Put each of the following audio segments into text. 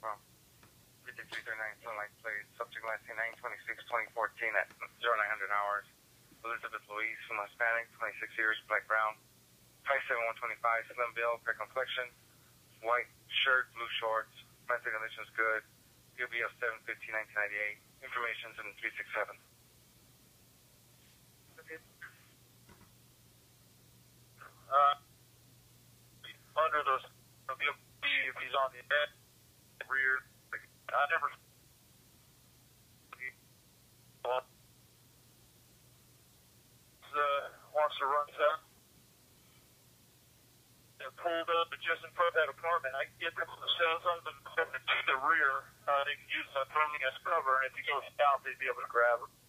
Well, 5339 Sunlight Place, subject last seen 926 2014 at 0900 hours. Elizabeth Louise from Hispanic, 26 years, black brown. Price 7125, slim build, fair complexion, white shirt, blue shorts, mental condition is good. UBL 715 1998. Information's in 367. Uh, under those, if he's on the head, rear, I never. Uh, wants to run south. They're pulled up just in front of that apartment. I get them the cells on the to the rear. Uh, they can use that turning as cover, and if he goes south, they'd be able to grab him.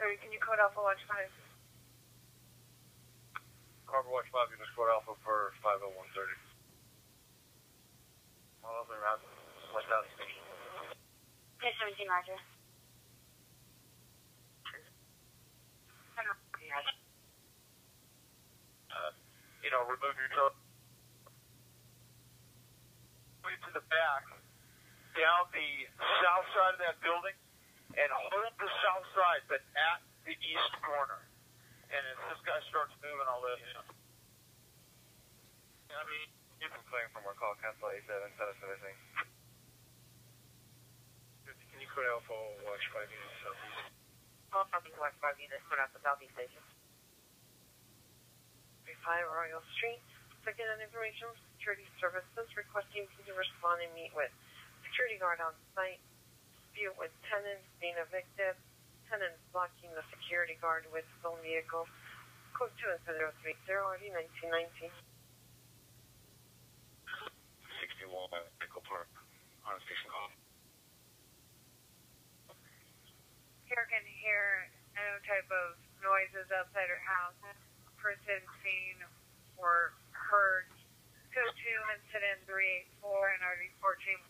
130, can you code Alpha Watch 5? Carver Watch 5, unit squad alpha for 50130. All over around, like that station. 17, Roger. uh, you know, remove yourself way to the back, down the south side of that building, and the south side, but at the east corner. And if this guy starts moving, I'll let you know. I mean, You can claim from our call, cancel 87, send us anything. Can you code Alpha Watch 5 units southeast? All Alpha Watch 5 units, put out the Southeast Station. 35 Royal Street. Second on information from security services requesting you to respond and meet with security guard on site. Dispute with tenants being evicted. Tenants blocking the security guard with stolen vehicle. Code 2030 RD 1919. 61 Pickle Park, on a station call. Here can hear no type of noises outside her house. Person seen or heard. Code 2 incident 384 and RD 14.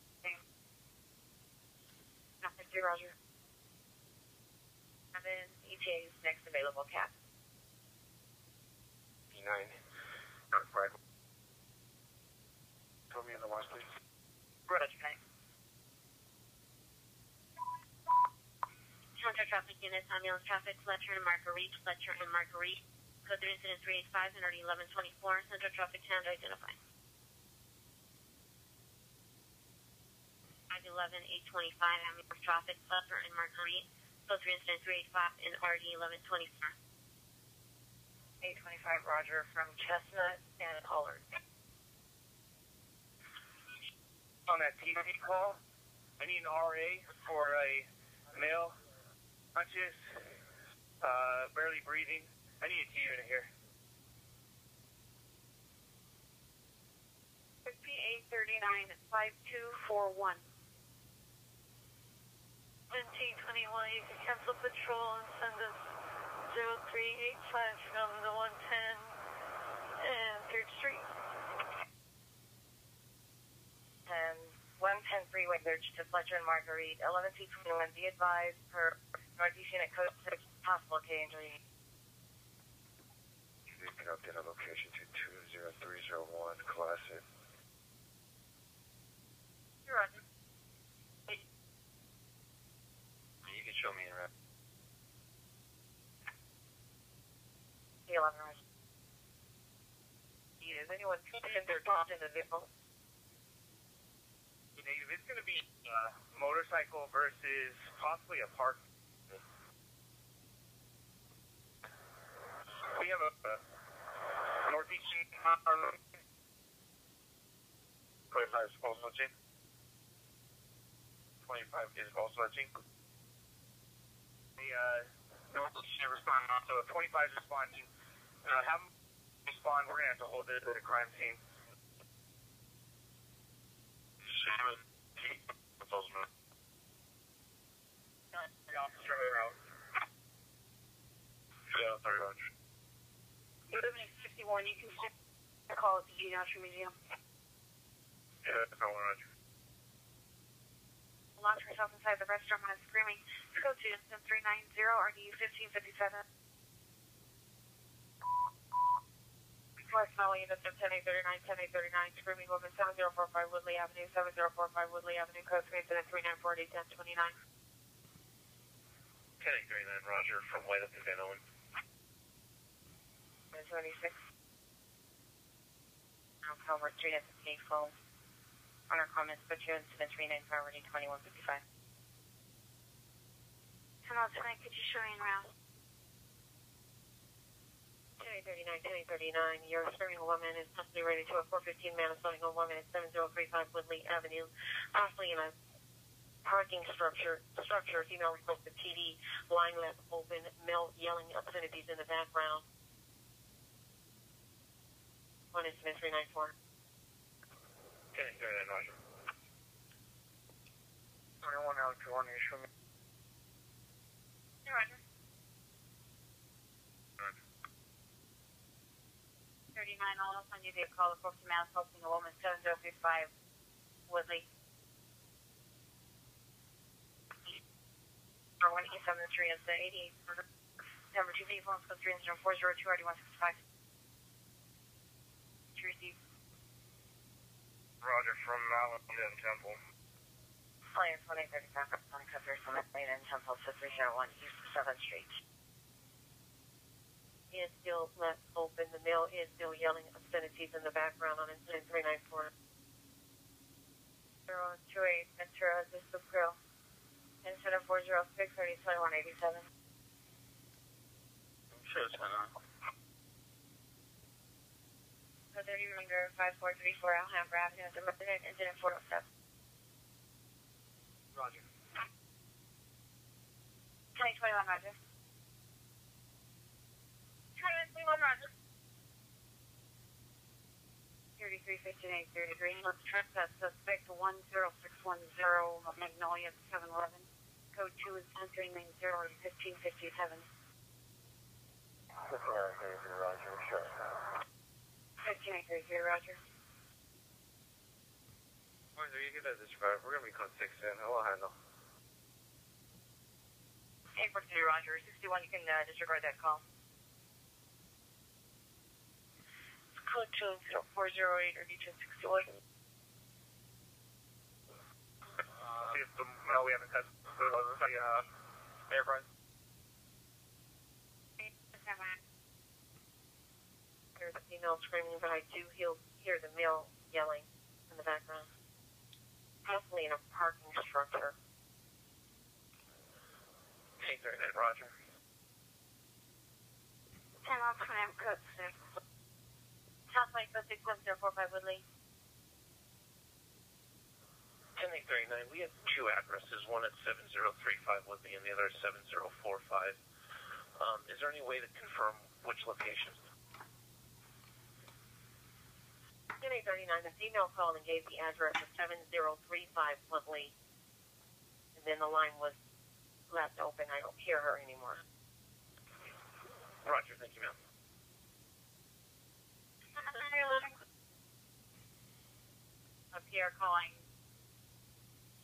Nothing, two, Roger. And then ETA's next available cap. E9. Not quite. Tell me in the watch, please. Roger, thanks. Counter traffic units, ambulance traffic, Fletcher and Marguerite, Fletcher and Marguerite. Code 3 incident 385 and RD 1124. Central traffic hand identify. 511 825 ambulance traffic, Fletcher and Marguerite. Code 3 incident 385 and RD 1124. 825 Roger from Chestnut and Pollard. on that TV call, I need an RA for a male, conscious, uh, barely breathing. I need a T unit here. 5839 5241. 1921, you can cancel patrol and send us 0385 from the 110 and 3rd Street. And 110 freeway search to Fletcher and Marguerite. 11221, be advised per Northeast Unit Code 6, possible K injury. You can update our location to 20301 Classic. Roger. You can show me in rep. 11 Roger. Is anyone in their top in the vehicle? Negative. It's going to be uh, motorcycle versus possibly a park. We have a, a northeast uh, 25 is also a chain. 25 is also a chain. the uh, northeast unit respond also. 25 is responding. Uh, have them respond. We're going to have to hold it at a crime scene. Same as What's also known. The officer out. Yeah, sorry, Roger. 1161, you can call at the Union National Museum. Yeah, no, Roger. locked herself inside the restroom and is screaming. Code to incident 390, RDU 1557. West Maui, units of 10839, 10839, screaming woman 7045 Woodley Avenue, 7045 Woodley Avenue, code to incident 394, 1029. 10839, Roger, from White Oak to Vanowen. 26. On Calvert Street at the payphone. On our comments, put you incident 39 priority 2155. 10 out tonight, could you show me en route? 1039, 1039, you're serving a woman is possibly ready to a 415 man assaulting a woman at 7035 Woodley Avenue, possibly in a parking structure, structure, female request the TV, line left open, male yelling obscenities in the background. One incident 394. 10839, Roger. 21 out to 1 issue. Hey, Roger. 39, all else on you, they call the folks from assaulting a woman 7035 Woodley. Or 173 is the 88. Number 2 people, code 30402 RD165. Receive. Roger, from Allen and Temple. Alliance 1835 on cover Summit Lane and Temple to 301 East 7th Street. Is still left open. The male is still yelling obscenities in the background on incident 394. 028 Ventura, this is Grill. Incident 406 3187. Sure, it's fine. So 30 remainder 5434 Alhambra Avenue at the resident incident 407. Roger. 2021, Roger. 2021, Roger. 3359, 33. Let's trespass suspect 10610 Magnolia 711. Code 2 is entering main 0 and 1557. Roger, sure. 1533, Roger. Roger, you get that described. We're gonna be code 6 in. Hello, handle. 843, Roger. 61, you can uh, disregard that call. Code 2 408 or D261. Uh, see if the, no, we haven't tested the, uh, airframe. There's a female screaming, but I do hear, hear the male yelling in the background. Possibly in a parking structure. 839, Roger. 10 on Six one zero four five Woodley. 10839, we have two addresses, one at 7035 Woodley and the other at 7045. Um, is there any way to confirm which location? 10839, the female called and gave the address of 7035 Woodley. And then the line was left open. I don't hear her anymore. Roger, thank you, ma'am. A Pierre calling.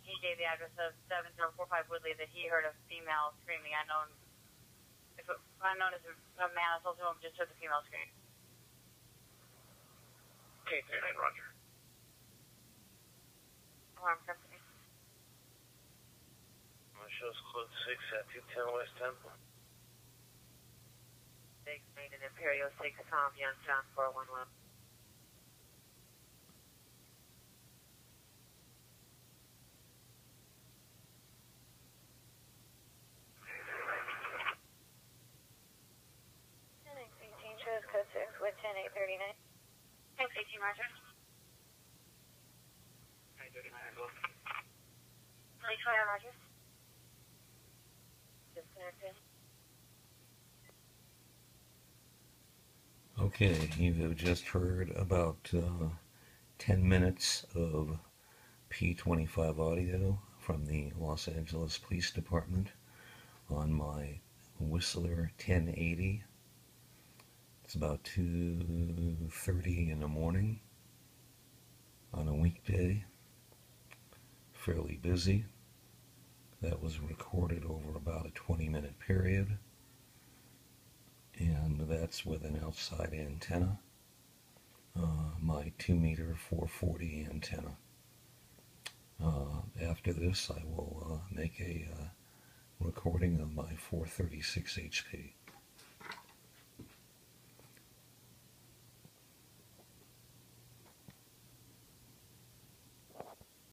He gave the address of 7045 Woodley that he heard a female screaming. Unknown. If it, unknown as a, man, I told him just heard the female scream. 839, Roger. Alarm company. Uh, shows code 6 at 210 West Temple. Big made an Imperial 6 Tom Youngstown 411. shows code 6 with 10839. Thanks, 18, Roger. 2021, Roger. Disconnected. Okay, you have just heard about uh, 10 minutes of P25 audio from the Los Angeles Police Department on my Whistler 1080. It's about 2:30 in the morning on a weekday. Fairly busy. that was recorded over about a 20 minute period. And that's with an outside antenna, uh, my 2 meter 440 antenna. Uh, after this, I will uh, make a uh, recording of my 436 HP.